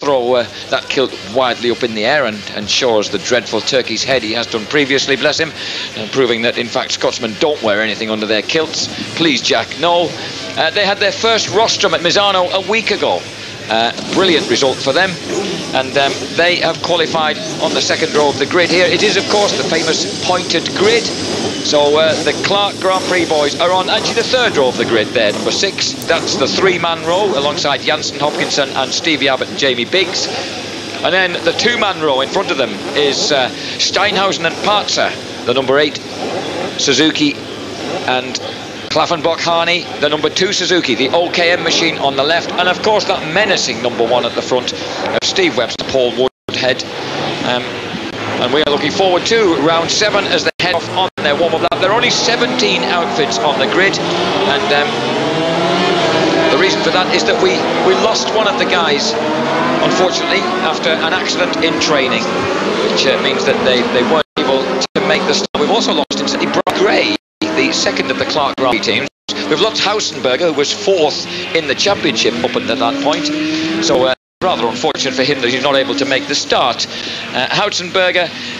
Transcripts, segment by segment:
throw uh, that kilt widely up in the air and, and shows the dreadful turkey's head he has done previously, bless him, uh, proving that in fact Scotsmen don't wear anything under their kilts. Please, Jack, no. Uh, they had their first rostrum at Misano a week ago. Uh, brilliant result for them and um, they have qualified on the second row of the grid here. It is, of course, the famous pointed grid. So uh, the Clark Grand Prix boys are on actually the third row of the grid there, number six. That's the three-man row alongside Janssen Hopkinson and Stevie Abbott and Jamie Biggs. And then the two-man row in front of them is uh, Steinhausen and Parzer, the number eight, Suzuki and Klaffenbach Harney, the number two Suzuki, the OKM machine on the left, and of course that menacing number one at the front of Steve Webster, Paul Woodhead. Um, and we are looking forward to round seven as they head off on their warm-up lap. There are only 17 outfits on the grid, and um, the reason for that is that we, we lost one of the guys, unfortunately, after an accident in training, which uh, means that they, they weren't able to make the start. We've also lost, incidentally, Brock Gray, the second of the Clark Grand teams. We've lost Hausenberger, who was fourth in the championship up until that point. So uh, rather unfortunate for him that he's not able to make the start. Uh,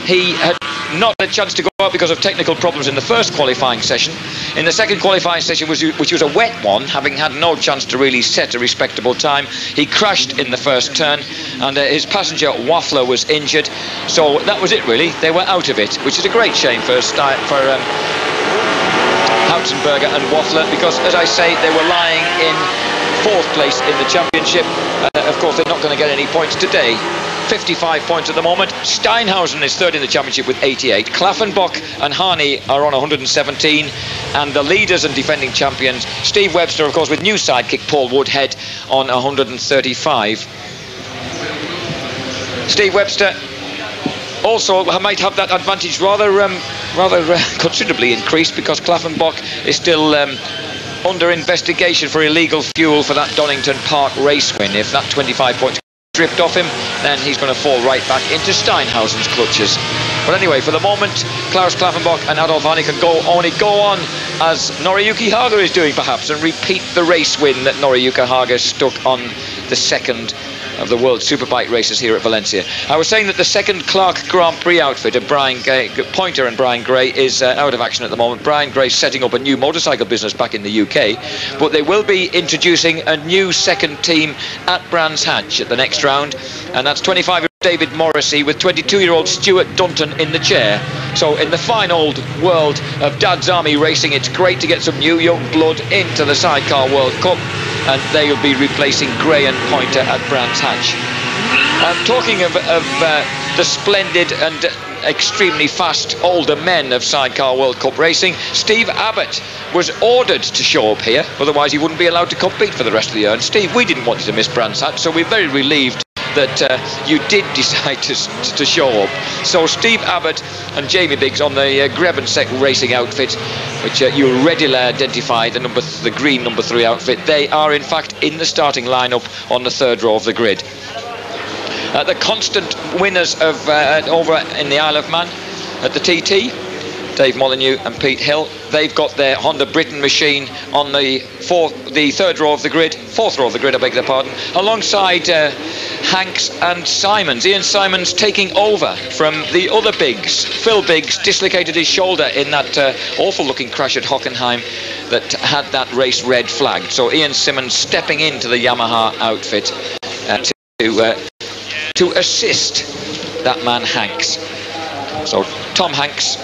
he had not a chance to go out because of technical problems in the first qualifying session. In the second qualifying session, which was a wet one, having had no chance to really set a respectable time, he crashed in the first turn and uh, his passenger Waffler was injured. So that was it really. They were out of it, which is a great shame for, for um, and Waffler because, as I say, they were lying in fourth place in the championship. Uh, of course, they're not going to get any points today. 55 points at the moment. Steinhausen is third in the championship with 88. Klaffenbach and Harney are on 117. And the leaders and defending champions, Steve Webster, of course, with new sidekick Paul Woodhead on 135. Steve Webster also might have that advantage rather um, rather uh, considerably increased because Klaffenbach is still um, under investigation for illegal fuel for that Donington Park race win. If that 25 points stripped off him, then he's going to fall right back into Steinhausen's clutches. But anyway, for the moment, Klaus Klaffenbach and Adolf Harney can go only go on as Noriyuki Haga is doing perhaps and repeat the race win that Noriyuki Haga stuck on the second of the World Superbike races here at Valencia. I was saying that the second Clark Grand Prix outfit of Brian Gray, Pointer and Brian Gray is uh, out of action at the moment. Brian Gray's setting up a new motorcycle business back in the UK, but they will be introducing a new second team at Brands Hatch at the next round, and that's 25 David Morrissey with 22-year-old Stuart Dunton in the chair. So in the fine old world of Dad's Army racing, it's great to get some new young blood into the Sidecar World Cup and they will be replacing Gray and Pointer at Brands Hatch. I'm talking of, of uh, the splendid and extremely fast older men of Sidecar World Cup racing. Steve Abbott was ordered to show up here, otherwise he wouldn't be allowed to compete for the rest of the year. And Steve, we didn't want you to miss Brands Hatch, so we're very relieved that uh, you did decide to, to show up. So Steve Abbott and Jamie Biggs on the uh, Grebensek racing outfit, which uh, you readily identify the number th the green number three outfit. They are in fact in the starting lineup on the third row of the grid. Uh, the constant winners of uh, over in the Isle of Man at the TT Dave Molyneux and Pete Hill. They've got their Honda Britain machine on the fourth, the third row of the grid, fourth row of the grid, I beg their pardon, alongside uh, Hanks and Simons. Ian Simons taking over from the other Biggs. Phil Biggs dislocated his shoulder in that uh, awful-looking crash at Hockenheim that had that race red flagged. So Ian Simmons stepping into the Yamaha outfit uh, to uh, to assist that man Hanks. So Tom Hanks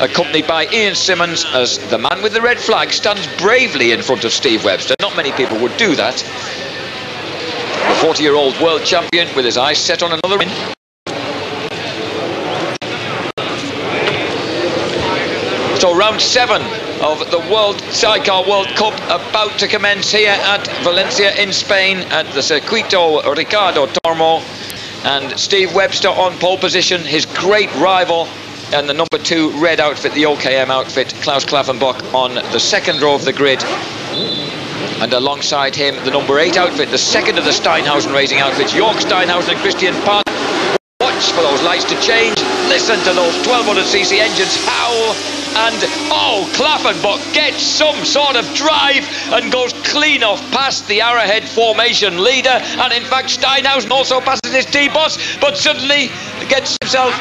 accompanied by Ian Simmons as the man with the red flag stands bravely in front of Steve Webster. Not many people would do that. The 40-year-old world champion with his eyes set on another win. So round seven of the World Sidecar World Cup about to commence here at Valencia in Spain at the Circuito Ricardo Tormo and Steve Webster on pole position, his great rival and the number two red outfit, the OKM outfit, Klaus Klaffenbach on the second row of the grid. And alongside him, the number eight outfit, the second of the Steinhausen racing outfits, Jörg Steinhausen and Christian Pan. Watch for those lights to change. Listen to those 1200cc engines howl. And oh, Klaffenbach gets some sort of drive and goes clean off past the Arrowhead formation leader. And in fact, Steinhausen also passes his T-boss, but suddenly gets himself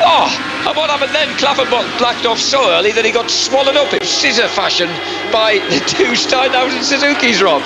Oh, and what happened then? Klaffenbach blacked off so early that he got swallowed up in scissor fashion by the two Steinhausen Suzuki's, Rob.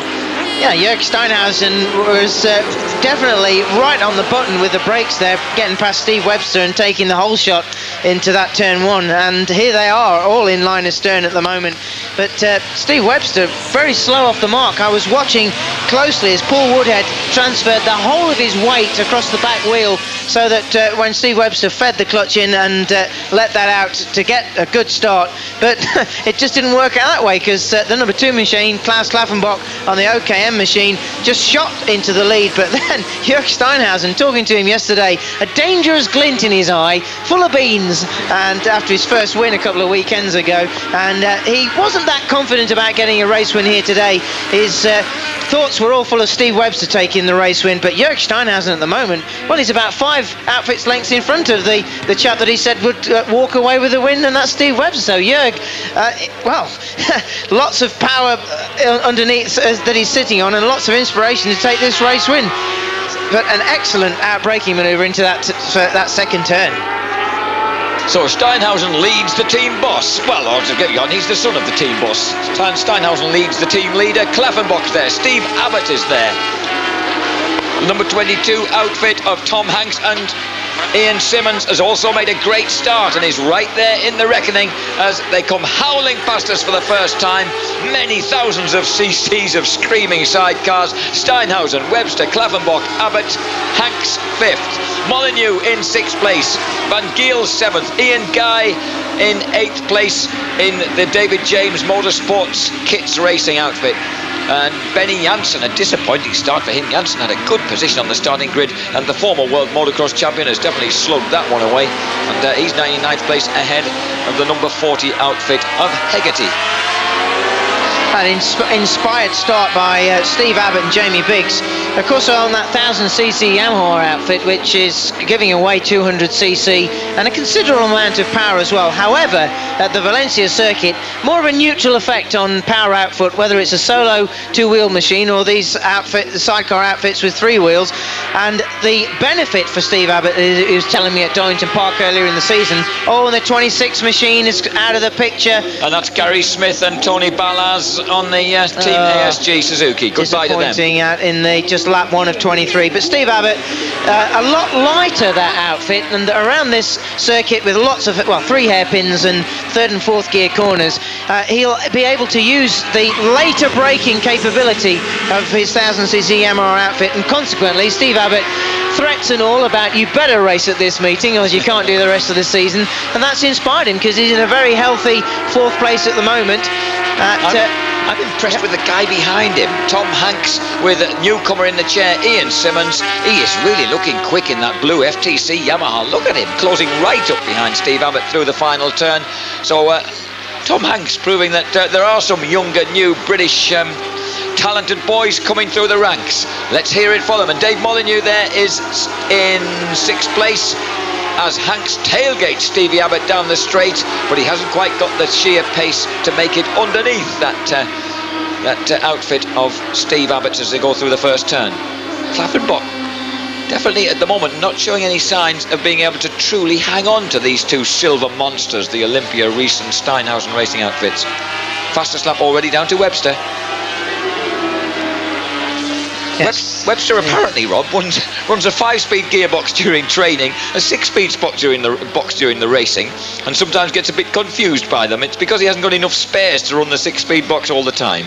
Yeah, Jörg Steinhausen was uh, definitely right on the button with the brakes there, getting past Steve Webster and taking the whole shot into that turn one. And here they are, all in line astern at the moment. But uh, Steve Webster, very slow off the mark. I was watching closely as Paul Woodhead transferred the whole of his weight across the back wheel so that uh, when Steve Webster fed the clutch in and uh, let that out to get a good start. But it just didn't work out that way because uh, the number two machine, Klaus Klaffenbach, on the OKM machine just shot into the lead. But then Jörg Steinhausen, talking to him yesterday, a dangerous glint in his eye, full of beans, and after his first win a couple of weekends ago, and uh, he wasn't that confident about getting a race win here today. His uh, thoughts were all full of Steve Webster taking the race win, but Jörg Steinhausen at the moment, well, he's about five outfits lengths in front of the, the chap that he said would uh, walk away with the win, and that's Steve Webster. So Jörg, uh, well, lots of power uh, underneath uh, that he's sitting on, and lots of inspiration to take this race win. But an excellent outbraking manoeuvre into that that second turn. So Steinhausen leads the team boss. Well, on. He's the son of the team boss. Steinhausen leads the team leader. Klaffenbach's there. Steve Abbott is there. Number 22 outfit of Tom Hanks and Ian Simmons has also made a great start and is right there in the reckoning as they come howling past us for the first time. Many thousands of CCs of screaming sidecars. Steinhausen, Webster, Klaffenbach, Abbott, Hanks fifth. Molyneux in sixth place. Van Giel seventh. Ian Guy in eighth place in the David James Motorsports Kits Racing outfit. And Benny Janssen, a disappointing start for him. Janssen had a good position on the starting grid, and the former world motocross champion has definitely slugged that one away. And uh, he's 99th place ahead of the number 40 outfit of Hegarty an insp inspired start by uh, Steve Abbott and Jamie Biggs. Of course, on that 1000cc Yamaha outfit, which is giving away 200cc and a considerable amount of power as well. However, at the Valencia circuit, more of a neutral effect on power output, whether it's a solo two-wheel machine or these outfit, sidecar outfits with three wheels. And the benefit for Steve Abbott, he was telling me at Donington Park earlier in the season, oh, and the 26 machine is out of the picture. And that's Gary Smith and Tony Ballas on the uh, Team uh, ASG Suzuki. Goodbye to them. out in the just lap one of 23. But Steve Abbott, uh, a lot lighter that outfit, and around this circuit with lots of well three hairpins and third and fourth gear corners, uh, he'll be able to use the later braking capability of his 1000cc Yamaha outfit, and consequently, Steve Abbott threats and all about you better race at this meeting or you can't do the rest of the season and that's inspired him because he's in a very healthy fourth place at the moment at, uh, I'm impressed with the guy behind him, Tom Hanks, with a newcomer in the chair, Ian Simmons. He is really looking quick in that blue FTC Yamaha. Look at him, closing right up behind Steve Abbott through the final turn. So, uh, Tom Hanks proving that uh, there are some younger, new British um, talented boys coming through the ranks. Let's hear it for them. And Dave Molyneux there is in sixth place as Hanks tailgates Stevie Abbott down the straight, but he hasn't quite got the sheer pace to make it underneath that uh, that uh, outfit of Steve Abbott as they go through the first turn. Klaffenbach definitely at the moment not showing any signs of being able to truly hang on to these two silver monsters, the Olympia Reese and Steinhausen racing outfits. Fastest lap already down to Webster. Yes. Webster apparently, Rob, runs, runs a five-speed gearbox during training, a six-speed spot during the box during the racing, and sometimes gets a bit confused by them. It's because he hasn't got enough spares to run the six-speed box all the time.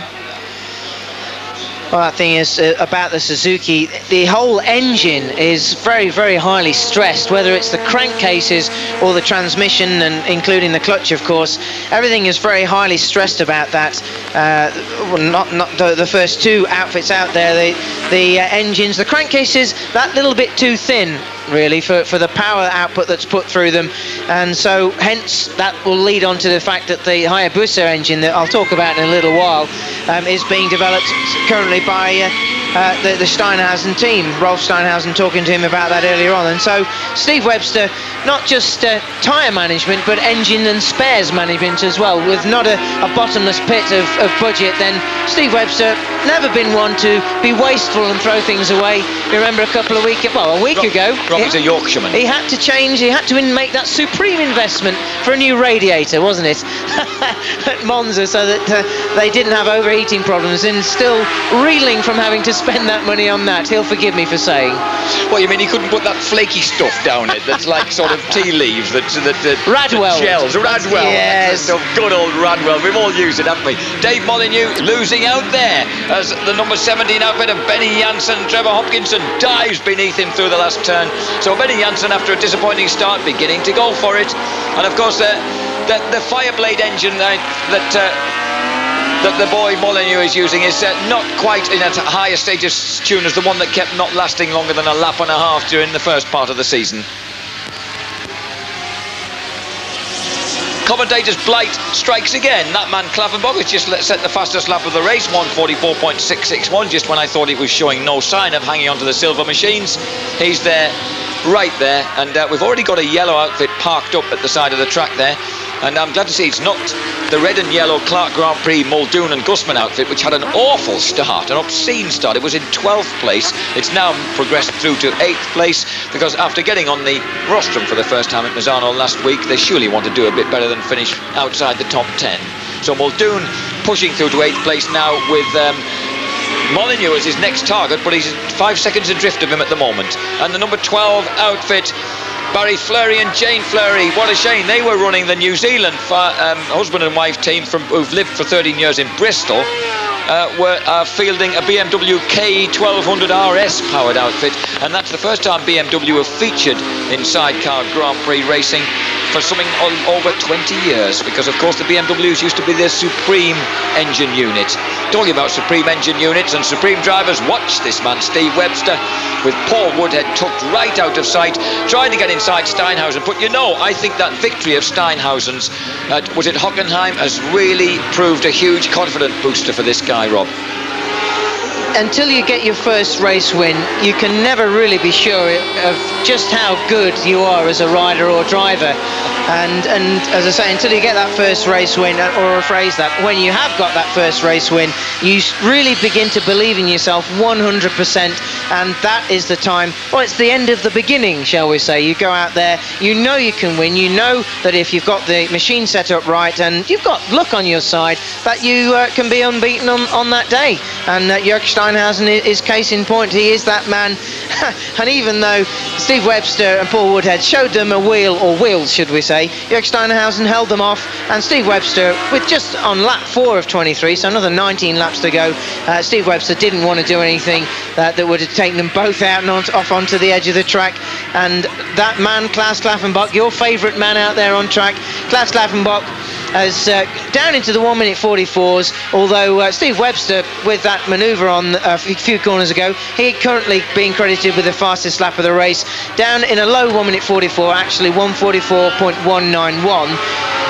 Well, that thing is uh, about the Suzuki. The whole engine is very, very highly stressed, whether it's the crankcases or the transmission, and including the clutch, of course. Everything is very highly stressed about that. Uh, well, not not the, the, first two outfits out there. The the uh, engines, the crankcases, that little bit too thin really for, for the power output that's put through them. And so hence that will lead on to the fact that the Hayabusa engine that I'll talk about in a little while um, is being developed currently by uh, uh, the, the Steinhausen team. Rolf Steinhausen talking to him about that earlier on. And so Steve Webster, not just uh, tyre management, but engine and spares management as well, with not a, a bottomless pit of, of budget, then Steve Webster never been one to be wasteful and throw things away. You remember a couple of weeks, well, a week Rob, ago, Robbie's a Yorkshireman. He had to change, he had to make that supreme investment for a new radiator, wasn't it? At Monza, so that uh, they didn't have overheating problems, and still reeling from having to spend that money on that. He'll forgive me for saying. What you mean he couldn't put that flaky stuff down it? That's like sort of tea leaves that that, that Radweld that gels. Radweld. Yes. Stuff. Good old Radweld. We've all used it, haven't we? Dave Molyneux losing out there as the number 17 outfit of Benny Janssen. Trevor Hopkinson dives beneath him through the last turn. So Benny Janssen, after a disappointing start, beginning to go for it. And of course, the the, the Fireblade engine uh, that. Uh, that the boy Molyneux is using is uh, not quite in a higher stage of tune as the one that kept not lasting longer than a lap and a half during the first part of the season. Commentator's Blight strikes again. That man Klaffenbach has just set the fastest lap of the race, 144.661, just when I thought it was showing no sign of hanging onto the silver machines. He's there, right there, and uh, we've already got a yellow outfit parked up at the side of the track there. And I'm glad to see it's not the red and yellow Clark Grand Prix Muldoon and Gusman outfit, which had an awful start, an obscene start. It was in 12th place. It's now progressed through to 8th place because after getting on the rostrum for the first time at Misano last week, they surely want to do a bit better than finish outside the top 10. So Muldoon pushing through to 8th place now with. Um, Molyneux as his next target, but he's five seconds adrift of him at the moment. And the number 12 outfit Barry Fleury and Jane Fleury. What a shame. They were running the New Zealand um, husband and wife team from who've lived for 13 years in Bristol. Uh, were uh, fielding a BMW K1200 RS powered outfit, and that's the first time BMW have featured in sidecar Grand Prix racing for something on over 20 years because of course the BMWs used to be their supreme engine unit. Talking about supreme engine units and supreme drivers watch this man Steve Webster with Paul Woodhead tucked right out of sight trying to get inside Steinhausen. But you know I think that victory of Steinhausen's at was it Hockenheim has really proved a huge confident booster for this guy Rob until you get your first race win, you can never really be sure of just how good you are as a rider or driver. And and as I say, until you get that first race win, uh, or rephrase that, when you have got that first race win, you really begin to believe in yourself 100%. And that is the time. Well, it's the end of the beginning, shall we say? You go out there, you know you can win. You know that if you've got the machine set up right and you've got luck on your side, that you uh, can be unbeaten on, on that day. And uh, Steinhausen is case in point. He is that man. and even though Steve Webster and Paul Woodhead showed them a wheel, or wheels, should we say, Jörg Steinhausen held them off. And Steve Webster, with just on lap four of 23, so another 19 laps to go, uh, Steve Webster didn't want to do anything that, that would have taken them both out and on, off onto the edge of the track. And that man, Klaus Klaffenbach, your favourite man out there on track, Klaus Klaffenbach, as uh, down into the 1 minute 44s. Although uh, Steve Webster, with that manoeuvre on uh, a few corners ago, he currently being credited with the fastest lap of the race, down in a low 1 minute 44, actually 144.191.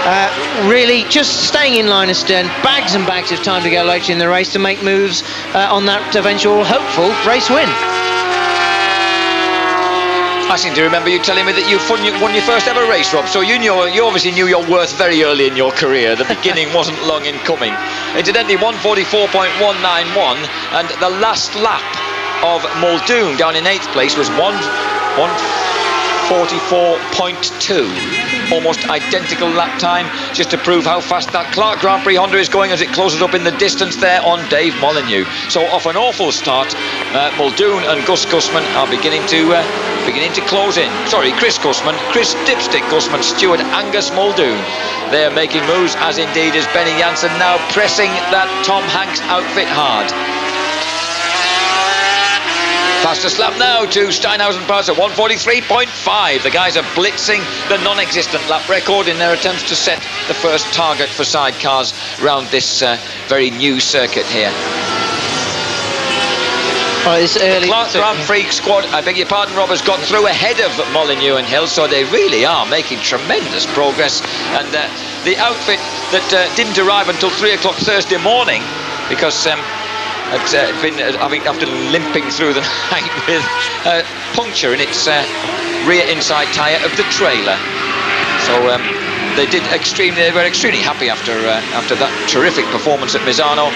Uh, really just staying in line astern, bags and bags of time to go later in the race to make moves uh, on that eventual hopeful race win. I seem to remember you telling me that you won your first ever race, Rob. So you knew you obviously knew your worth very early in your career. The beginning wasn't long in coming. Incidentally, 144.191, and the last lap of Muldoon down in eighth place was one one 44.2. Almost identical lap time, just to prove how fast that Clark Grand Prix Honda is going as it closes up in the distance there on Dave Molyneux. So off an awful start, uh, Muldoon and Gus Gusman are beginning to uh, beginning to close in. Sorry, Chris Gusman, Chris Dipstick Gusman, Stewart Angus Muldoon. They're making moves, as indeed is Benny Janssen now pressing that Tom Hanks outfit hard. Fastest lap now to Steinhausen pass at 143.5. The guys are blitzing the non-existent lap record in their attempts to set the first target for sidecars around this uh, very new circuit here. Oh, it's early. The Clark Grand Prix squad, I beg your pardon, Rob, has got through ahead of Molyneux and Hill, so they really are making tremendous progress. And uh, the outfit that uh, didn't arrive until 3 o'clock Thursday morning, because um, had uh, been uh, having after limping through the night with a puncture in its uh, rear inside tyre of the trailer. So um, they did extremely, they were extremely happy after uh, after that terrific performance at Misano.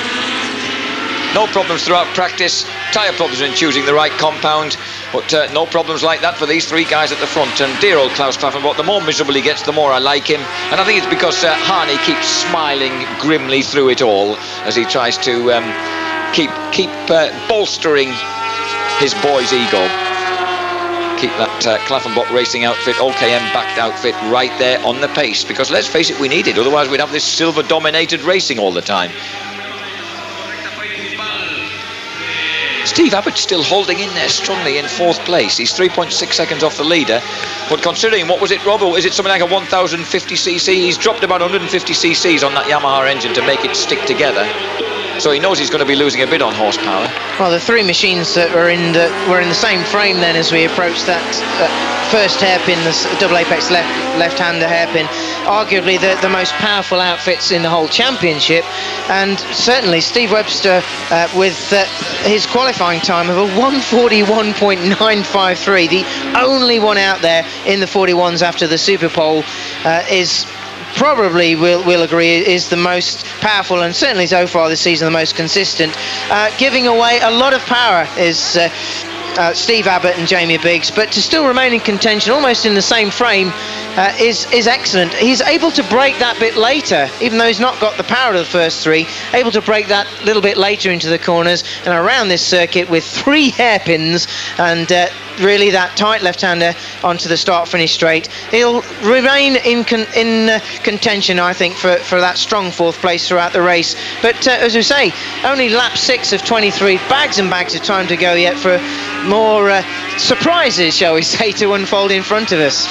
No problems throughout practice. Tyre problems in choosing the right compound, but uh, no problems like that for these three guys at the front. And dear old Klaus Klaffenbach, the more miserable he gets, the more I like him. And I think it's because uh, Harney keeps smiling grimly through it all as he tries to um, keep keep uh, bolstering his boy's ego. Keep that uh, racing outfit, OKM backed outfit, right there on the pace. Because let's face it, we need it. Otherwise, we'd have this silver-dominated racing all the time. Steve Abbott still holding in there strongly in fourth place. He's 3.6 seconds off the leader. But considering, what was it, Robbo? Is it something like a 1050cc? He's dropped about 150 cc's on that Yamaha engine to make it stick together. So he knows he's going to be losing a bit on horsepower. Well, the three machines that were in the were in the same frame then as we approached that uh, first hairpin, the double apex left left-hander hairpin, arguably the, the most powerful outfits in the whole championship, and certainly Steve Webster uh, with uh, his qualifying time of a 141.953, the only one out there in the 41s after the Super Pole, uh, is probably we'll, we'll agree is the most powerful and certainly so far this season the most consistent. Uh, giving away a lot of power is uh, uh, Steve Abbott and Jamie Biggs, but to still remain in contention, almost in the same frame, uh, is is excellent. He's able to break that bit later, even though he's not got the power of the first three. Able to break that little bit later into the corners and around this circuit with three hairpins and uh, really that tight left-hander onto the start-finish straight. He'll remain in con in uh, contention, I think, for, for that strong fourth place throughout the race. But uh, as we say, only lap six of 23, bags and bags of time to go yet for more uh, surprises, shall we say, to unfold in front of us.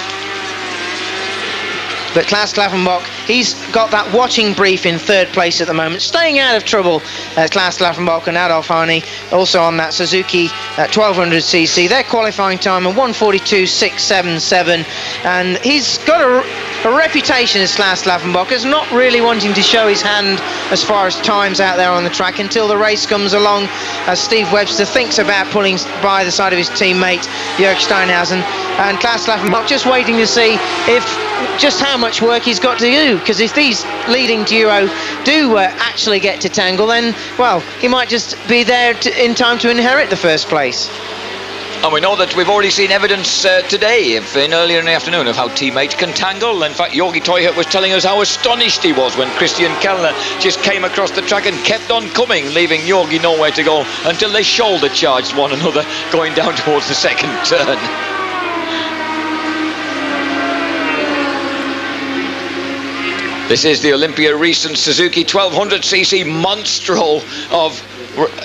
But Klaus Klaffenbach, he's got that watching brief in third place at the moment, staying out of trouble. Uh, Klaus Klaffenbach and Adolf Harney also on that Suzuki uh, 1200cc. Their qualifying time of 142.677, and he's got a, a reputation as Klaus Klaffenbach as not really wanting to show his hand as far as times out there on the track until the race comes along. As Steve Webster thinks about pulling by the side of his teammate Jörg Steinhausen, and Klaus Klaffenbach just waiting to see if just how much work he's got to do because if these leading duo do uh, actually get to tangle then well he might just be there to, in time to inherit the first place and we know that we've already seen evidence uh, today, if in earlier in the afternoon, of how teammates can tangle. In fact, Yogi Teuchert was telling us how astonished he was when Christian Kellner just came across the track and kept on coming, leaving Yogi nowhere to go until they shoulder charged one another going down towards the second turn. This is the Olympia Reisen Suzuki 1200cc monstro of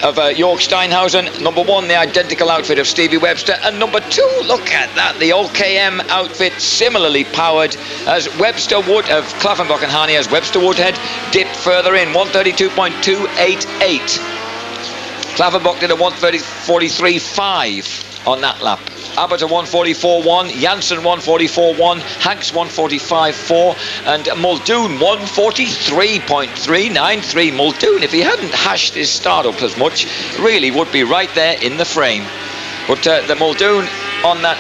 of uh, Jörg Steinhausen. Number one, the identical outfit of Stevie Webster. And number two, look at that, the OKM outfit, similarly powered as Webster would, of Klaffenbach and Harney, as Webster would had dipped further in, 132.288. Klaffenbach did a 130.43.5 on that lap. Abbott a 144.1, Janssen 144.1, Hanks 145.4, and Muldoon 143.393. Muldoon, if he hadn't hashed his start up as much, really would be right there in the frame. But uh, the Muldoon on that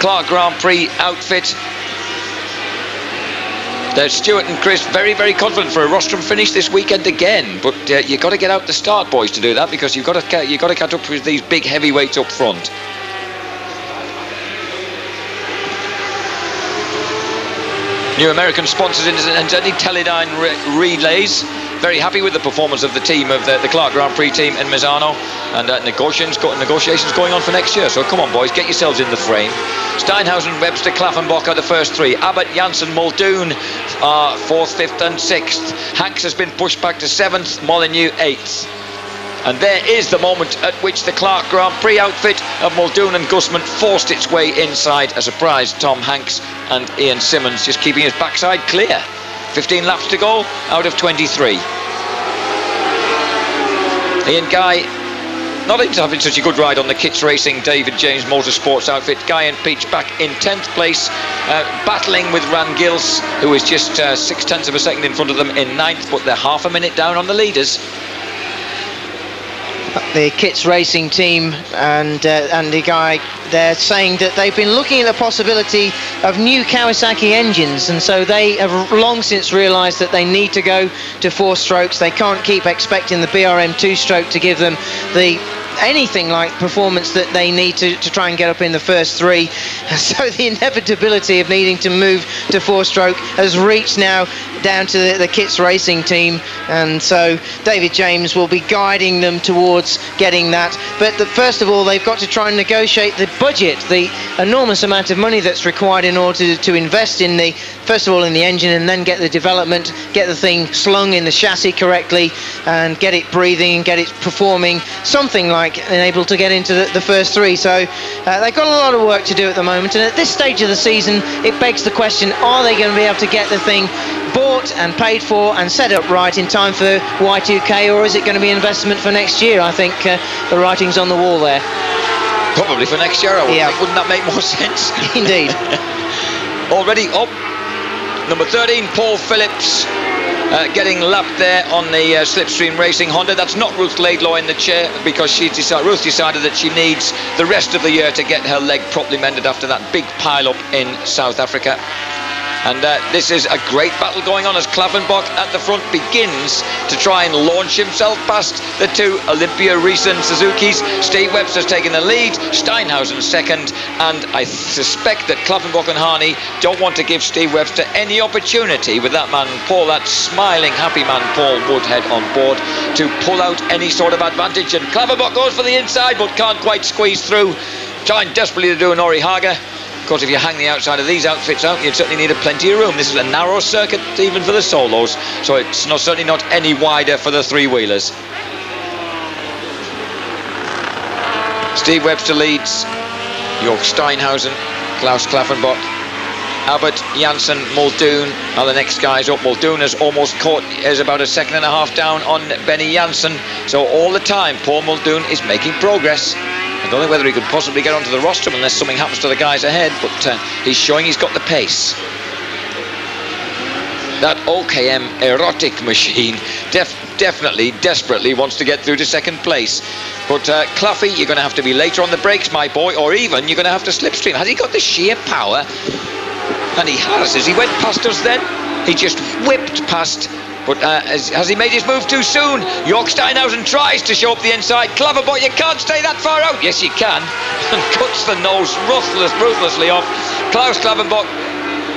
Clark Grand Prix outfit there's Stuart and Chris very, very confident for a rostrum finish this weekend again. But uh, you've got to get out the start, boys, to do that because you've got to you've got to catch up with these big heavyweights up front. New American sponsors in incidentally, Teledyne re Relays. Very happy with the performance of the team of the, the Clark Grand Prix team in Misano, and uh, negotiations, go, negotiations going on for next year. So come on, boys, get yourselves in the frame. Steinhausen, Webster, Klaffenbach are the first three. Abbott, Janssen, Muldoon are fourth, fifth, and sixth. Hanks has been pushed back to seventh. Molyneux eighth. And there is the moment at which the Clark Grand Prix outfit of Muldoon and Gusman forced its way inside a surprise Tom Hanks and Ian Simmons just keeping his backside clear. 15 laps to go out of 23. Ian Guy not into having such a good ride on the Kits Racing David James Motorsports outfit. Guy and Peach back in 10th place, uh, battling with Ran Gils, who is just uh, six tenths of a second in front of them in ninth, but they're half a minute down on the leaders. The Kits Racing team and uh, and the guy there saying that they've been looking at the possibility of new Kawasaki engines, and so they have long since realised that they need to go to four strokes. They can't keep expecting the BRM two-stroke to give them the anything like performance that they need to, to try and get up in the first three. So the inevitability of needing to move to four stroke has reached now down to the, the Kits racing team. And so David James will be guiding them towards getting that. But the, first of all, they've got to try and negotiate the budget, the enormous amount of money that's required in order to, to invest in the, first of all, in the engine and then get the development, get the thing slung in the chassis correctly and get it breathing and get it performing something like and able to get into the, the first three. So uh, they've got a lot of work to do at the moment. And at this stage of the season, it begs the question: Are they going to be able to get the thing bought and paid for and set up right in time for Y2K, or is it going to be investment for next year? I think uh, the writing's on the wall there. Probably for next year. I would yeah. think. Wouldn't that make more sense? Indeed. Already up. Number 13, Paul Phillips uh, getting lapped there on the uh, Slipstream Racing Honda. That's not Ruth Laidlaw in the chair because she decided, Ruth decided that she needs the rest of the year to get her leg properly mended after that big pile up in South Africa. And uh, this is a great battle going on as Klaffenbach at the front begins to try and launch himself past the two Olympia Reisen Suzukis. Steve Webster's taking the lead, Steinhausen second, and I suspect that Klaffenbach and Harney don't want to give Steve Webster any opportunity with that man, Paul, that smiling, happy man, Paul Woodhead on board, to pull out any sort of advantage. And Klaffenbach goes for the inside but can't quite squeeze through. Trying desperately to do an Ori Haga. Of course, if you hang the outside of these outfits out, you'd certainly need a plenty of room. This is a narrow circuit even for the solos, so it's not, certainly not any wider for the three-wheelers. Steve Webster leads. Jörg Steinhausen, Klaus Klaffenbach, Abbott, Janssen, Muldoon are the next guys up. Muldoon has almost caught, is about a second and a half down on Benny Janssen. So all the time, Paul Muldoon is making progress. I don't know whether he could possibly get onto the rostrum unless something happens to the guys ahead, but uh, he's showing he's got the pace. That OKM erotic machine def definitely, desperately wants to get through to second place. But uh, Cluffy, you're going to have to be later on the brakes, my boy, or even you're going to have to slipstream. Has he got the sheer power? And he has. As he went past us then, he just whipped past but uh, has, has, he made his move too soon? Jörg Steinhausen tries to show up the inside. Clever, but you can't stay that far out. Yes, you can. And cuts the nose ruthless, ruthlessly off. Klaus Klaffenbach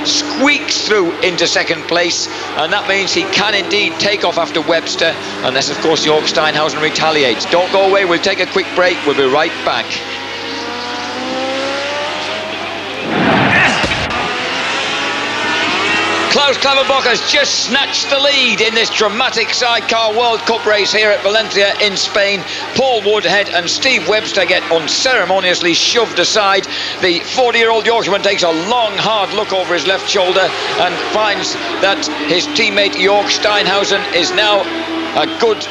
squeaks through into second place, and that means he can indeed take off after Webster, unless, of course, Jörg Steinhausen retaliates. Don't go away. We'll take a quick break. We'll be right back. Klaus has just snatched the lead in this dramatic sidecar World Cup race here at Valencia in Spain. Paul Woodhead and Steve Webster get unceremoniously shoved aside. The 40-year-old Yorkshireman takes a long, hard look over his left shoulder and finds that his teammate Jörg Steinhausen is now a good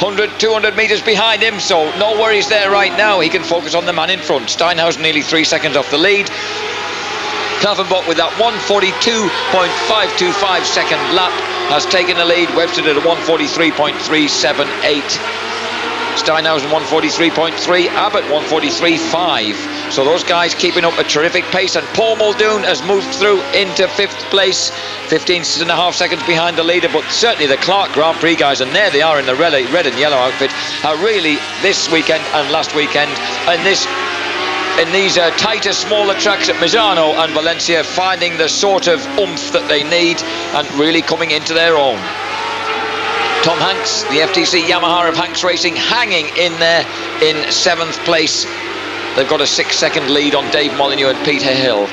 100, 200 metres behind him, so no worries there right now. He can focus on the man in front. Steinhausen nearly three seconds off the lead. Klaffenbach with that 142.525 second lap has taken the lead. Webster at a 143.378. Steinhausen 143.3, Abbott 143.5. So those guys keeping up a terrific pace, and Paul Muldoon has moved through into fifth place, 15 and a half seconds behind the leader. But certainly the Clark Grand Prix guys, and there they are in the red and yellow outfit, are really this weekend and last weekend, and this in these uh, tighter, smaller tracks at Misano and Valencia, finding the sort of oomph that they need and really coming into their own. Tom Hanks, the FTC Yamaha of Hanks Racing, hanging in there in seventh place. They've got a six-second lead on Dave Molyneux and Peter Hill.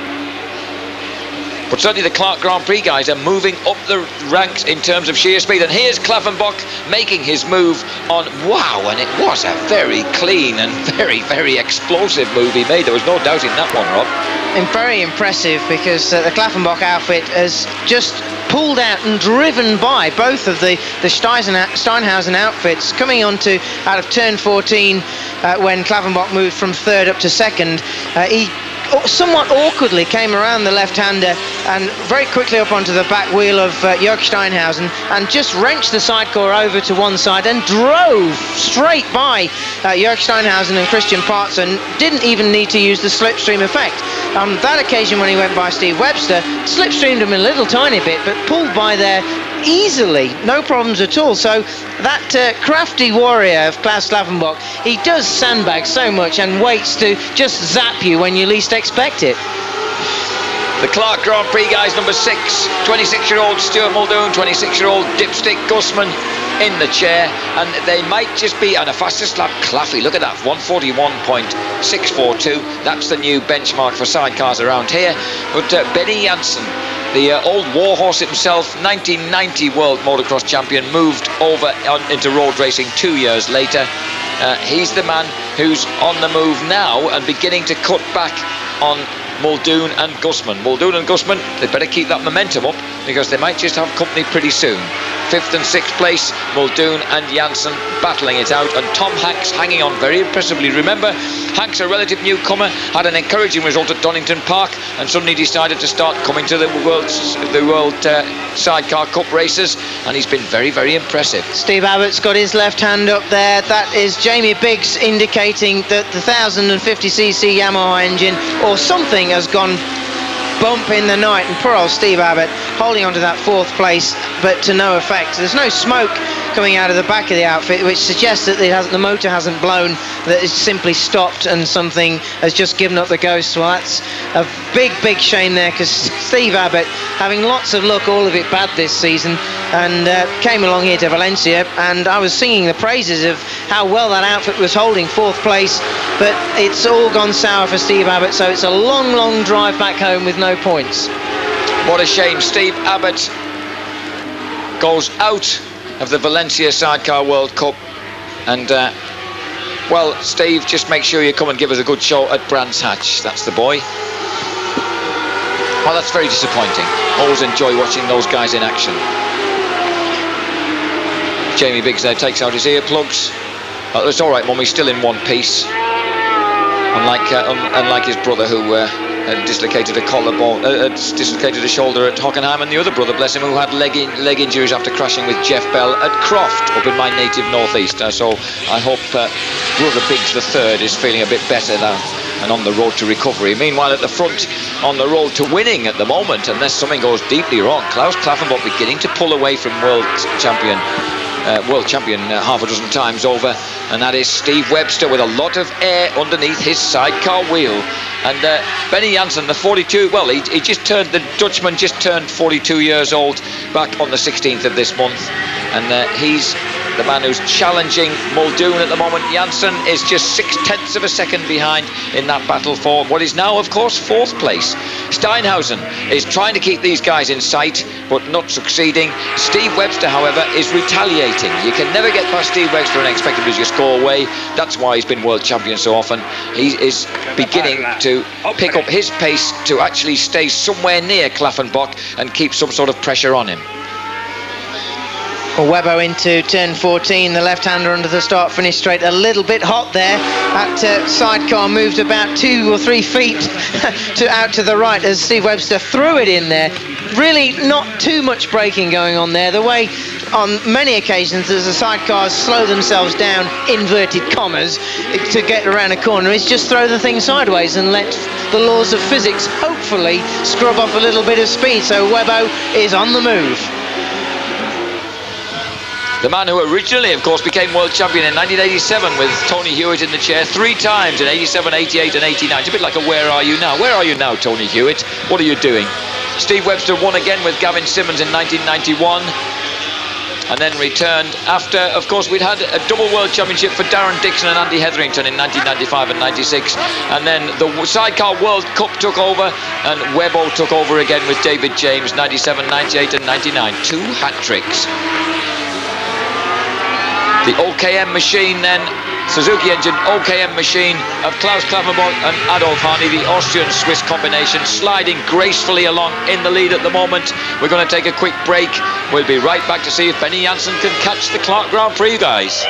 But certainly the Clark Grand Prix guys are moving up the ranks in terms of sheer speed. And here's Klaffenbach making his move on, wow, and it was a very clean and very, very explosive move he made. There was no doubt in that one, Rob. And very impressive because uh, the Klaffenbach outfit has just pulled out and driven by both of the, the Steinhausen outfits coming onto out of turn 14 uh, when Klaffenbach moved from third up to second. Uh, he somewhat awkwardly came around the left-hander and very quickly up onto the back wheel of uh, Jörg Steinhausen and just wrenched the sidecar over to one side and drove straight by uh, Jörg Steinhausen and Christian and didn't even need to use the slipstream effect. On that occasion when he went by Steve Webster, slipstreamed him a little tiny bit but pulled by there easily, no problems at all. So that uh, crafty warrior of Klaus Klaffenbach, he does sandbag so much and waits to just zap you when you least expect it. The Clark Grand Prix guys, number six, 26-year-old Stuart Muldoon, 26-year-old Dipstick Gusman in the chair, and they might just be on a fastest lap. Claffey, look at that, 141.642. That's the new benchmark for sidecars around here. But uh, Benny Janssen the uh, old warhorse himself, 1990 World Motocross Champion, moved over on, into road racing two years later. Uh, he's the man who's on the move now and beginning to cut back on Muldoon and Gusman. Muldoon and Gusman, they better keep that momentum up because they might just have company pretty soon. Fifth and sixth place, Muldoon and Janssen battling it out, and Tom Hanks hanging on very impressively. Remember, Hanks, a relative newcomer, had an encouraging result at Donington Park, and suddenly decided to start coming to the World, the World uh, Sidecar Cup races, and he's been very, very impressive. Steve Abbott's got his left hand up there. That is Jamie Biggs indicating that the 1050cc Yamaha engine or something has gone bump in the night and poor old Steve Abbott holding on to that fourth place but to no effect. There's no smoke coming out of the back of the outfit which suggests that the motor hasn't blown, that it's simply stopped and something has just given up the ghost. Well that's a big big shame there because Steve Abbott having lots of luck, all of it bad this season and uh, came along here to Valencia and I was singing the praises of how well that outfit was holding fourth place but it's all gone sour for Steve Abbott so it's a long long drive back home with no points. What a shame Steve Abbott goes out of the Valencia Sidecar World Cup and uh, well Steve just make sure you come and give us a good show at Brands Hatch that's the boy well that's very disappointing always enjoy watching those guys in action Jamie Biggs there takes out his earplugs. Uh, it's all right, Mum. He's still in one piece. Unlike uh, un unlike his brother who uh, dislocated a collarbone, uh, dislocated a shoulder at Hockenheim, and the other brother, bless him, who had leg, in leg injuries after crashing with Jeff Bell at Croft up in my native northeast. Uh, so I hope uh, brother Biggs the third is feeling a bit better now and on the road to recovery. Meanwhile, at the front, on the road to winning at the moment, unless something goes deeply wrong, Klaus Klaffenbach beginning to pull away from world champion uh, world champion uh, half a dozen times over, and that is Steve Webster with a lot of air underneath his sidecar wheel. And uh, Benny Janssen, the 42, well, he, he just turned, the Dutchman just turned 42 years old back on the 16th of this month, and uh, he's the man who's challenging Muldoon at the moment. Janssen is just six tenths of a second behind in that battle for what is now, of course, fourth place. Steinhausen is trying to keep these guys in sight, but not succeeding. Steve Webster, however, is retaliating. You can never get past Steve Webster and expect him to just go away. That's why he's been world champion so often. He is beginning to pick up his pace to actually stay somewhere near Klaffenbach and keep some sort of pressure on him. Well, Webbo into turn 14, the left-hander under the start finish straight, a little bit hot there. That uh, sidecar moved about two or three feet to out to the right as Steve Webster threw it in there. Really not too much braking going on there. The way on many occasions as the sidecars slow themselves down, inverted commas, to get around a corner is just throw the thing sideways and let the laws of physics hopefully scrub off a little bit of speed. So Webbo is on the move. The man who originally, of course, became world champion in 1987 with Tony Hewitt in the chair three times in 87, 88 and 89. It's a bit like a where are you now? Where are you now, Tony Hewitt? What are you doing? Steve Webster won again with Gavin Simmons in 1991 and then returned after, of course, we'd had a double world championship for Darren Dixon and Andy Hetherington in 1995 and 96. And then the Sidecar World Cup took over and Webbo took over again with David James, 97, 98 and 99. Two hat tricks. The OKM machine then, Suzuki engine OKM machine of Klaus Klaffenbach and Adolf Harney, the Austrian-Swiss combination, sliding gracefully along in the lead at the moment. We're going to take a quick break. We'll be right back to see if Benny Janssen can catch the Clark Grand Prix, guys.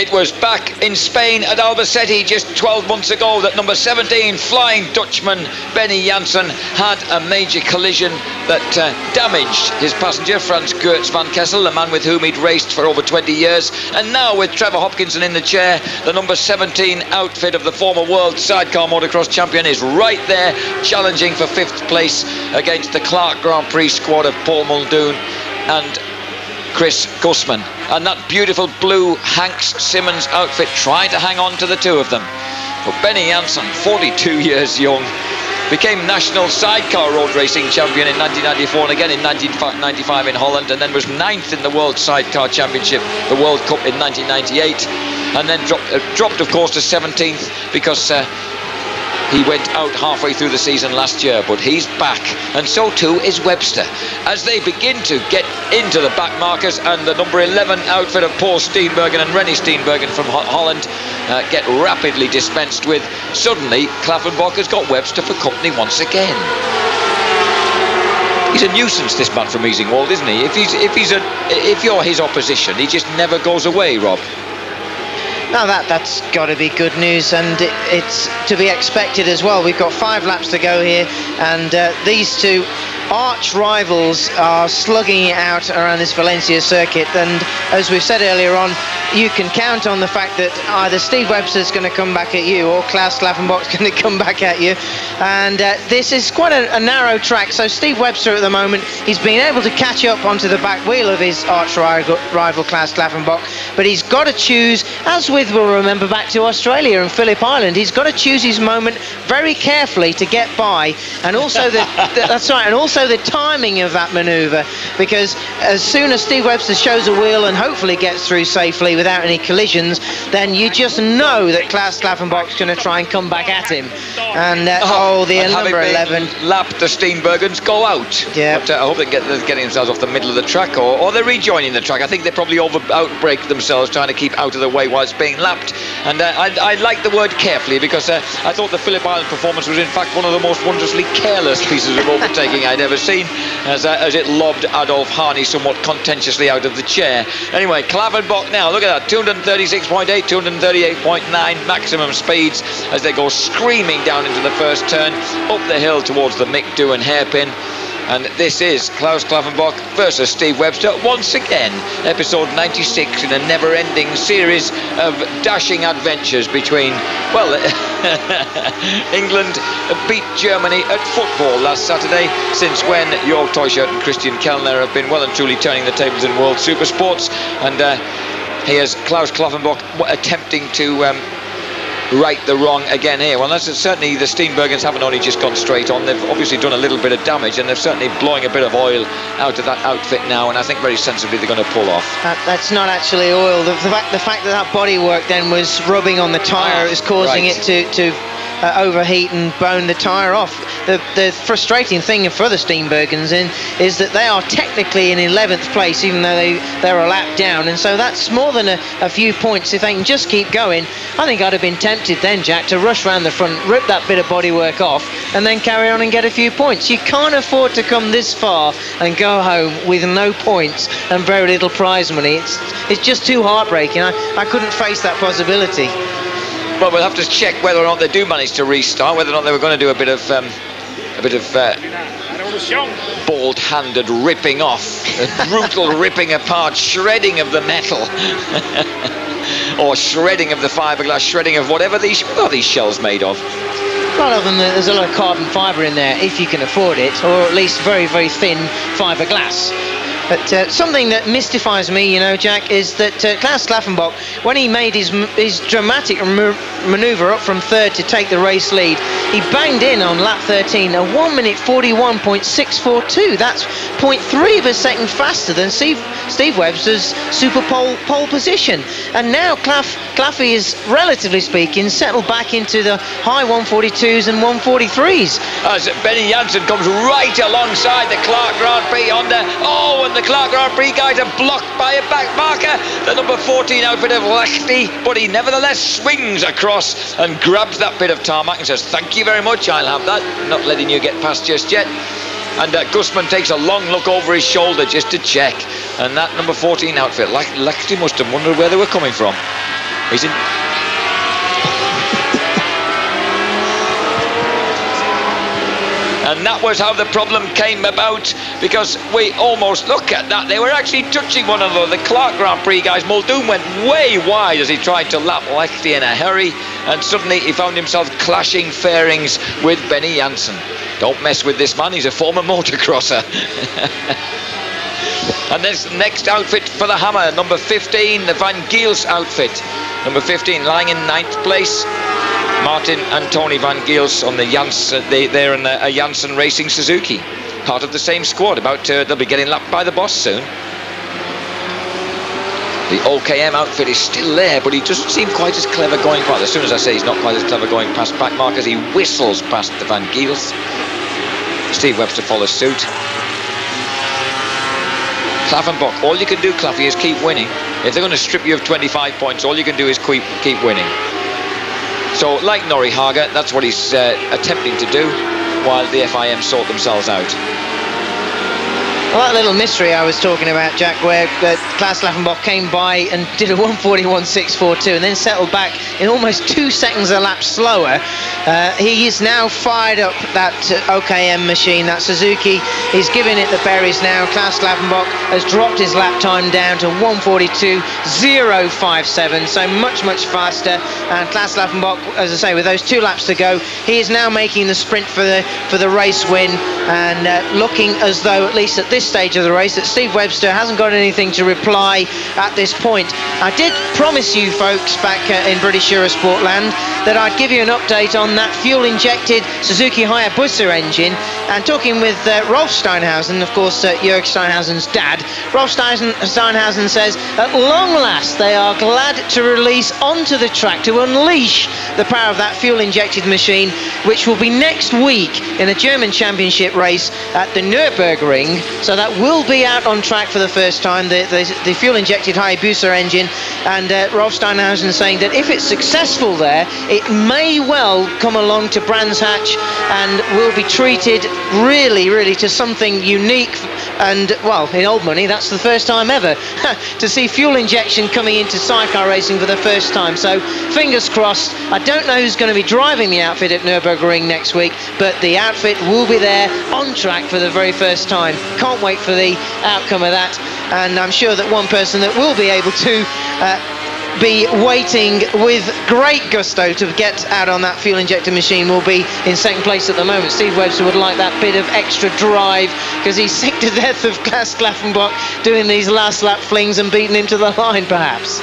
It was back in Spain at Albacete just 12 months ago that number 17, Flying Dutchman Benny Janssen, had a major collision that uh, damaged his passenger, Franz Geurts van Kessel, the man with whom he'd raced for over 20 years. And now, with Trevor Hopkinson in the chair, the number 17 outfit of the former world sidecar motocross champion is right there, challenging for fifth place against the Clark Grand Prix squad of Paul Muldoon and Chris Gussman. And that beautiful blue Hanks Simmons outfit trying to hang on to the two of them. But Benny Janssen, 42 years young, became national sidecar road racing champion in 1994 and again in 1995 in Holland, and then was ninth in the World Sidecar Championship, the World Cup in 1998, and then dropped, uh, dropped of course, to 17th because. Uh, he went out halfway through the season last year, but he's back, and so too is Webster. As they begin to get into the back markers, and the number 11 outfit of Paul Steenbergen and Rennie Steenbergen from Holland uh, get rapidly dispensed with, suddenly Klaffenbach has got Webster for company once again. He's a nuisance, this man from Easingwold, isn't he? If he's if he's a if you're his opposition, he just never goes away, Rob. Now that that's got to be good news, and it, it's to be expected as well. We've got five laps to go here, and uh, these two arch rivals are slugging it out around this Valencia circuit. And as we've said earlier on, you can count on the fact that either Steve Webster's going to come back at you or Klaus Klaffenbach's going to come back at you. And uh, this is quite a, a, narrow track. So Steve Webster at the moment, he's been able to catch up onto the back wheel of his arch rival, rival Klaus Klaffenbach, but he's got to choose, as with we'll remember back to Australia and Phillip Island, he's got to choose his moment very carefully to get by, and also the, the that's right, and also the timing of that manoeuvre, because as soon as Steve Webster shows a wheel and hopefully gets through safely without any collisions, then you just know that Klaus Klaffenbach's going to try and come back at him. And uh, oh, the and number 11 lap the Steenbergens go out. Yeah. But uh, I hope they get they're getting themselves off the middle of the track, or, or they're rejoining the track. I think they probably over outbrake themselves trying to keep out of the way while it's being lapped. And uh, I, I like the word carefully because uh, I thought the Phillip Island performance was in fact one of the most wondrously careless pieces of overtaking I'd ever seen, as, uh, as it lobbed Adolf Hänni somewhat contentiously out of the chair. Anyway, Klaffenbach now, look at that, 236.8, 238.9 maximum speeds as they go screaming down into the first turn, up the hill towards the Mick Doohan hairpin. And this is Klaus Klaffenbach versus Steve Webster once again, episode 96 in a never ending series of dashing adventures between, well, England beat Germany at football last Saturday, since when Jörg Teuchert and Christian Kellner have been well and truly turning the tables in World Supersports. And uh, here's Klaus Klaffenbach attempting to. Um, right the wrong again here. Well, that's certainly the Steenbergens haven't only just gone straight on. They've obviously done a little bit of damage, and they're certainly blowing a bit of oil out of that outfit now. And I think very sensibly they're going to pull off. That, that's not actually oil. The, the, fact, the fact that that bodywork then was rubbing on the tyre Ah, is causing right. it to to uh, overheat and bone the tyre off. The the frustrating thing for the Steenbergens in is that they are technically in 11th place, even though they they're a lap down, and so that's more than a, a few points. If they can just keep going, I think I'd have been tempted then, Jack, to rush round the front, rip that bit of bodywork off, and then carry on and get a few points. You can't afford to come this far and go home with no points and very little prize money. It's it's just too heartbreaking. I, I couldn't face that possibility. Well, we'll have to check whether or not they do manage to restart, whether or not they were going to do a bit of um, a bit of uh, bald-handed ripping off, a brutal ripping apart, shredding of the metal, or shredding of the fiberglass, shredding of whatever these what are these shells made of? A lot of them, there's a lot of carbon fibre in there, if you can afford it, or at least very, very thin fiberglass. But uh, something that mystifies me, you know, Jack, is that uh, Klaus Klaffenbach, when he made his his dramatic ma- manoeuvre up from third to take the race lead, he banged in on lap 13 a 1 minute 41.642. That's 0.3 of a second faster than Steve, Steve Webster's super pole, pole position. And now Claff, Claffy is, relatively speaking, settled back into the high 142s and 143s. As Benny Janssen comes right alongside the Clark Grand Prix Honda. Oh, and the Clark Grand Prix guys are blocked by a back marker. The number 14 outfit of Lachty, but he nevertheless swings across and grabs that bit of tarmac and says, Thank you very much, I'll have that. Not letting you get past just yet. And uh, Gusman takes a long look over his shoulder just to check. And that number 14 outfit, Lach- Lachty must have wondered where they were coming from. He's in. And that was how the problem came about because we almost look at that. They were actually touching one another. The Clark Grand Prix guys, Muldoon went way wide as he tried to lap Lechty in a hurry, and suddenly he found himself clashing fairings with Benny Janssen. Don't mess with this man, he's a former motocrosser. and this next outfit for the Hammer, number 15, the Van Giels outfit. Number 15 lying in ninth place. Martin and Tony Van Giels on the Janssen, uh, they, they're in a, a Janssen Racing Suzuki. Part of the same squad. About to, they'll be getting lapped by the boss soon. The OKM outfit is still there, but he doesn't seem quite as clever going past. As soon as I say he's not quite as clever going past back markers, he whistles past the Van Giels. Steve Webster follows suit. Klaffenbach, all you can do, Claffy, is keep winning. If they're going to strip you of 25 points, all you can do is keep, keep winning. So, like Nori Haga, that's what he's uh, attempting to do while the FIM sort themselves out. Well, that little mystery I was talking about, Jack, where uh, Klaus Klaffenbach came by and did a 141.642 and then settled back in almost two seconds a lap slower. Uh, he is now fired up that uh, OKM machine, that Suzuki. He's giving it the berries now. Klaus Klaffenbach has dropped his lap time down to 142.057, so much, much faster. And Klaus Klaffenbach, as I say, with those two laps to go, he is now making the sprint for the for the race win and uh, looking as though, at least at this this stage of the race that Steve Webster hasn't got anything to reply at this point. I did promise you folks back uh, in British Eurosport land that I'd give you an update on that fuel-injected Suzuki Hayabusa engine and talking with uh, Rolf Steinhausen, of course uh, Jörg Steinhausen's dad, Rolf Steinhausen says at long last they are glad to release onto the track to unleash the power of that fuel-injected machine which will be next week in a German championship race at the Nürburgring. So so that will be out on track for the first time, the, the, the fuel-injected Hayabusa engine. And uh, Rolf Steinhausen saying that if it's successful there, it may well come along to Brands Hatch and will be treated really, really to something unique. And, well, in old money, that's the first time ever to see fuel injection coming into sidecar racing for the first time. So, fingers crossed. I don't know who's going to be driving the outfit at Nürburgring next week, but the outfit will be there on track for the very first time. Can't can't wait for the outcome of that. And I'm sure that one person that will be able to uh, be waiting with great gusto to get out on that fuel injector machine will be in second place at the moment. Steve Webster would like that bit of extra drive because he's sick to death of Klaus Klaffenbach doing these last lap flings and beating him to the line perhaps.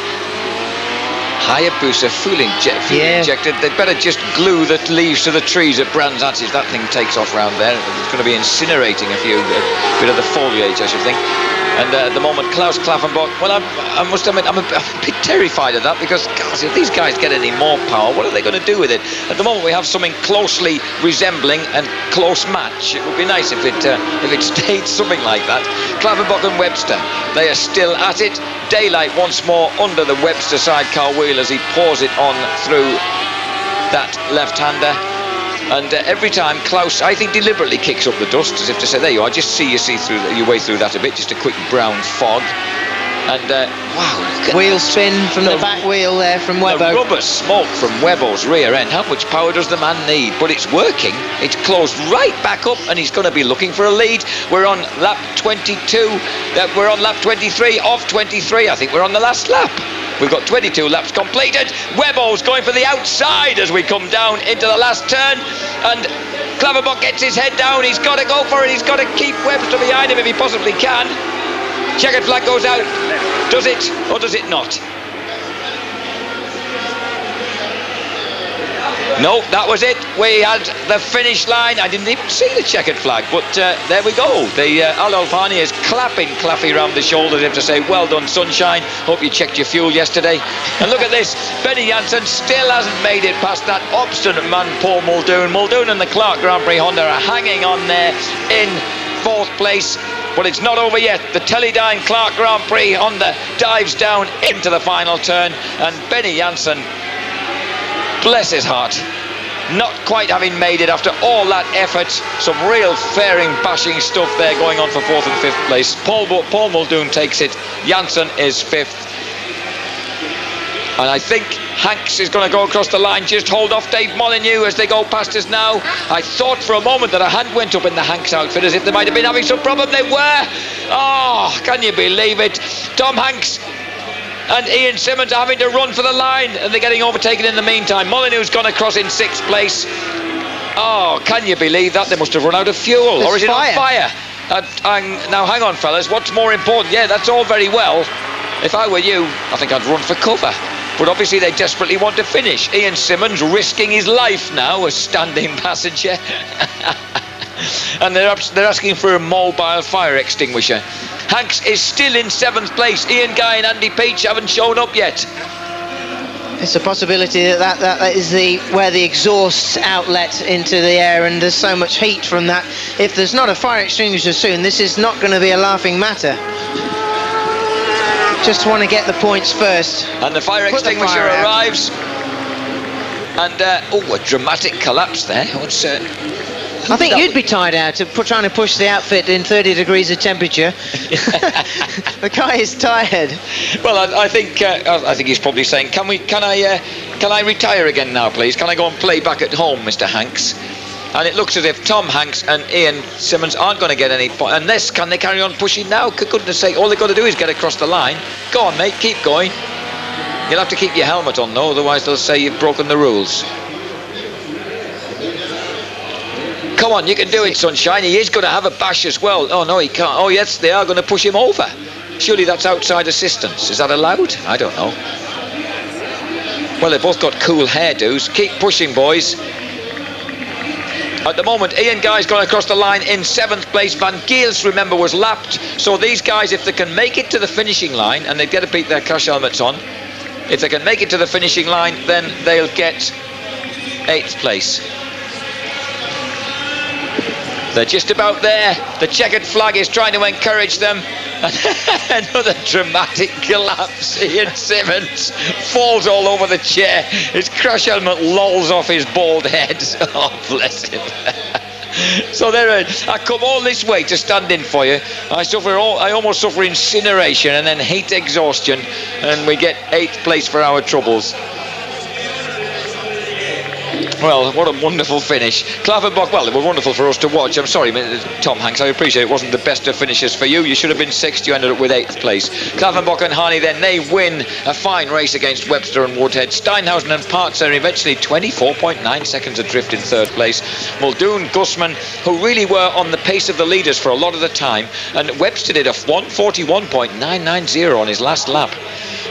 Hayabusa fuel, inje fuel yeah. injected. They'd better just glue the leaves to the trees at Brands Hatch if that thing takes off round there. It's going to be incinerating a few, a bit of the foliage, I should think. And uh, at the moment, Klaus Klaffenbach, well, I'm, i must admit, I'm a, I'm a, bit terrified of that because, gosh, if these guys get any more power, what are they going to do with it? At the moment, we have something closely resembling a close match. It would be nice if it uh, if it stayed something like that. Klaffenbach and Webster, they are still at it. Daylight once more under the Webster sidecar wheel as he pours it on through that left-hander. And uh, every time Klaus, I think, deliberately kicks up the dust as if to say, there you are, just see you see through your way through that a bit, just a quick brown fog. And uh, wow, wheel spin from the, the, back wheel there from Webbo. The rubber smoke from Webbo's rear end. How much power does the man need? But it's working. It's closed right back up, and he's going to be looking for a lead. We're on lap 22. That we're on lap 23 of 23. I think we're on the last lap. We've got 22 laps completed. Webbo's going for the outside as we come down into the last turn. And Klaffenbach gets his head down. He's got to go for it. He's got to keep Webster behind him if he possibly can. Checkered flag goes out. Does it or does it not? No, that was it. We had the finish line. I didn't even see the checkered flag, but uh, there we go. The uh, Al is clapping Claffy round the shoulders if to say, well done, sunshine. Hope you checked your fuel yesterday. And look at this. Benny Janssen still hasn't made it past that obstinate man, Paul Muldoon. Muldoon and the Clark Grand Prix Honda are hanging on there in fourth place. But it's not over yet. The Teledyne Clark Grand Prix Honda dives down into the final turn, and Benny Janssen bless his heart, not quite having made it after all that effort. Some real fairing, bashing stuff there going on for fourth and fifth place. Paul, Paul Muldoon takes it. Janssen is fifth. And I think Hanks is going to go across the line. Just hold off Dave Molyneux as they go past us now. I thought for a moment that a hand went up in the Hanks outfit as if they might have been having some problem. They were. Oh, can you believe it? Tom Hanks and Ian Simmons are having to run for the line and they're getting overtaken in the meantime. Molyneux's gone across in sixth place. Oh, can you believe that? They must have run out of fuel. There's or is it fire. on fire? Uh, hang, now, hang on, fellas. What's more important? Yeah, that's all very well. If I were you, I think I'd run for cover. But obviously, they desperately want to finish. Ian Simmons risking his life now as standing passenger. and they're, they're asking for a mobile fire extinguisher. Hanks is still in seventh place. Ian Guy and Andy Peach haven't shown up yet. It's a possibility that, that that that is the where the exhaust outlet into the air, and there's so much heat from that. If there's not a fire extinguisher soon, this is not going to be a laughing matter. Just want to get the points first. And the fire Put the extinguisher fire arrives. And, uh, oh, a dramatic collapse there. What's, uh, I think you'd be tired out of trying to push the outfit in 30 degrees of temperature. the guy is tired. Well, I, I think uh, I I think he's probably saying, "Can we? Can I? Uh, can I retire again now, please? Can I go and play back at home, Mr. Hanks?" And it looks as if Tom Hanks and Ian Simmons aren't going to get any points. Unless, can they carry on pushing now? Goodness sake, all they've got to do is get across the line. Go on, mate, keep going. You'll have to keep your helmet on, though, otherwise they'll say you've broken the rules. Come on, you can do it, Sunshine. He is going to have a bash as well. Oh, no, he can't. Oh, yes, they are going to push him over. Surely that's outside assistance. Is that allowed? I don't know. Well, they've both got cool hairdos. Keep pushing, boys. At the moment, Ian Guy's gone across the line in seventh place. Van Giels, remember, was lapped. So these guys, if they can make it to the finishing line, and they've got to beat their crash helmets on, if they can make it to the finishing line, then they'll get eighth place. They're just about there. The checkered flag is trying to encourage them. Another dramatic collapse. Ian Simmons falls all over the chair. His crash helmet lolls off his bald head. Oh, bless him. So there, is. I come all this way to stand in for you. I suffer, all, I almost suffer incineration and then heat exhaustion, and we get eighth place for our troubles. Well, what a wonderful finish. Klaffenbach, well, it was wonderful for us to watch. I'm sorry, Tom Hanks, I appreciate it wasn't the best of finishes for you. You should have been sixth, you ended up with eighth place. Klaffenbach and Hänni then, they win a fine race against Webster and Woodhead. Steinhausen and Parts are eventually 24.9 seconds adrift in third place. Muldoon, Gussman, who really were on the pace of the leaders for a lot of the time, and Webster did a 141.990 on his last lap.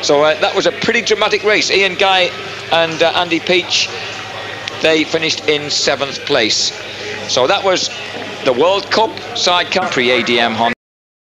So uh, that was a pretty dramatic race. Ian Guy and uh, Andy Peach they finished in seventh place. So that was the World Cup side country ADM Honda.